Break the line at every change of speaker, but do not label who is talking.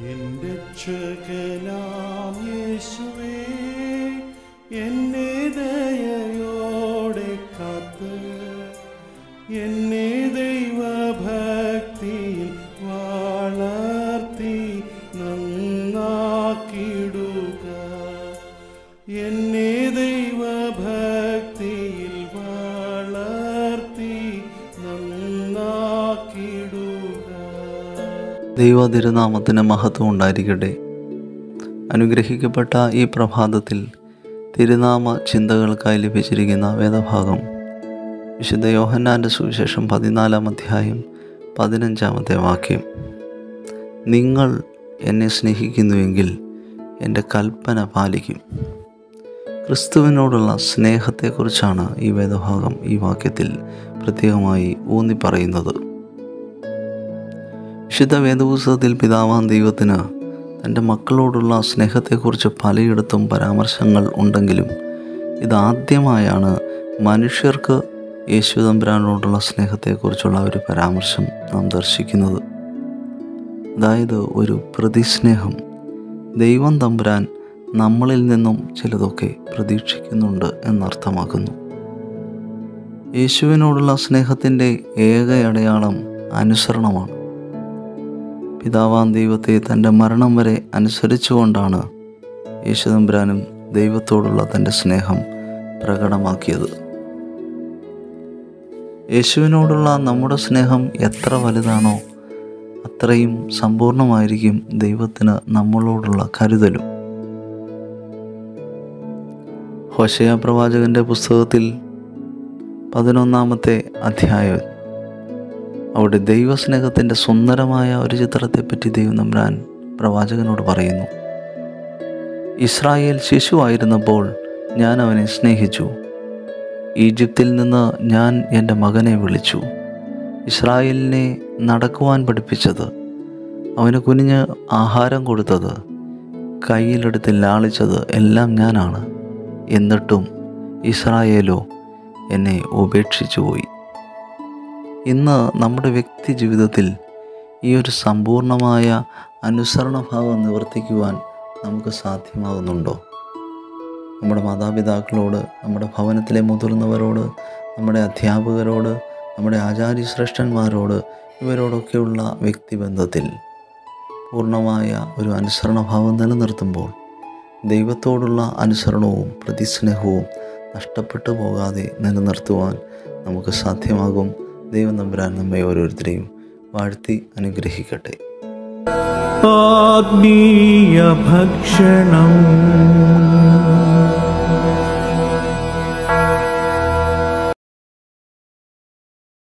Yemde çekelam Yesu
ദൈവ തിരുനാമത്തിന് മഹത്വം ഉണ്ടായിരിക്കട്ടെ. അനുഗ്രഹിക്കപ്പെട്ട ഈ പ്രഭാതത്തിൽ തിരുനാമ ചിന്തകൾക്കായി ലഭിച്ചിരിക്കുന്ന വേദഭാഗം. വിശുദ്ധ യോഹന്നാന്റെ സുവിശേഷം പതിനാലാം അധ്യായം പതിനഞ്ചാമത്തെ വാക്യം. നിങ്ങൾ എന്നെ സ്നേഹിക്കുന്നുവെങ്കിൽ എന്റെ കൽപ്പന പാലിക്കും. ക്രിസ്തുവിനോടുള്ള സ്നേഹത്തെക്കുറിച്ചാണ് ഈ വേദഭാഗം ഈ വാക്യത്തിൽ പ്രത്യേകമായി ഊന്നി പറയുന്നത് വിശുദ്ധ വേദപുസ്തകത്തിൽ പിതാവാൻ ദൈവത്തിന് തന്റെ മക്കളോടുള്ള സ്നേഹത്തെക്കുറിച്ച് പലയിടത്തും പരാമർശങ്ങൾ ഉണ്ടെങ്കിലും ഇതാദ്യമായാണ് മനുഷ്യർക്ക് യേശു തമ്പുരാനോടുള്ള സ്നേഹത്തെക്കുറിച്ചുള്ള ഒരു പരാമർശം നാം ദർശിക്കുന്നത്. അതായത് ഒരു പ്രതിസ്നേഹം. ദൈവം തമ്പുരാൻ നമ്മളിൽ നിന്നും ചിലതൊക്കെ പ്രതീക്ഷിക്കുന്നുണ്ട് എന്നർത്ഥമാക്കുന്നു. യേശുവിനോടുള്ള സ്നേഹത്തിന്റെ ഏക അടയാളം അനുസരണമാണ്. പിതാവാം ദൈവത്തെ തന്റെ മരണം വരെ അനുസരിച്ചുകൊണ്ടാണ് യേശുദമ്പുരാനും ദൈവത്തോടുള്ള തന്റെ സ്നേഹം പ്രകടമാക്കിയത്. യേശുവിനോടുള്ള നമ്മുടെ സ്നേഹം എത്ര വലുതാണോ അത്രയും സമ്പൂർണമായിരിക്കും ദൈവത്തിന് നമ്മളോടുള്ള കരുതലും. ഹോശയ പ്രവാചകന്റെ പുസ്തകത്തിൽ പതിനൊന്നാമത്തെ അധ്യായം അവിടെ ദൈവസ്നേഹത്തിന്റെ സുന്ദരമായ ഒരു ചിത്രത്തെപ്പറ്റി ദൈവം നമ്രാൻ പ്രവാചകനോട് പറയുന്നു. ഇസ്രായേൽ ശിശുവായിരുന്നപ്പോൾ ഞാൻ അവനെ സ്നേഹിച്ചു. ഈജിപ്തിൽ നിന്ന് ഞാൻ എന്റെ മകനെ വിളിച്ചു. ഇസ്രായേലിനെ നടക്കുവാൻ പഠിപ്പിച്ചത്. അവന് കുനിഞ്ഞ് ആഹാരം കൊടുത്തത്. കയ്യിലെടുത്ത് ലാളിച്ചത് എല്ലാം ഞാനാണ്. എന്നിട്ടും ഇസ്രായേലോ എന്നെ ഉപേക്ഷിച്ചു പോയി ഇന്ന് നമ്മുടെ വ്യക്തി ജീവിതത്തിൽ ഈ ഒരു സമ്പൂർണമായ അനുസരണഭാവം നിവർത്തിക്കുവാൻ നമുക്ക് സാധ്യമാകുന്നുണ്ടോ? നമ്മുടെ മാതാപിതാക്കളോട് നമ്മുടെ ഭവനത്തിലെ മുതിർന്നവരോട് നമ്മുടെ അധ്യാപകരോട് നമ്മുടെ ആചാര്യശ്രേഷ്ഠന്മാരോട് ഇവരോടൊക്കെയുള്ള വ്യക്തിബന്ധത്തിൽ പൂർണമായ ഒരു അനുസരണഭാവം നിലനിർത്തുമ്പോൾ ദൈവത്തോടുള്ള അനുസരണവും പ്രതിസ്നേഹവും നഷ്ടപ്പെട്ടു പോകാതെ നിലനിർത്തുവാൻ നമുക്ക് സാധ്യമാകും. ദൈവം നമ്പുരാൻ നമ്മെ ഓരോരുത്തരെയും വാഴ്ത്തി അനുഗ്രഹിക്കട്ടെ.
ആത്മീയ ഭക്ഷണം.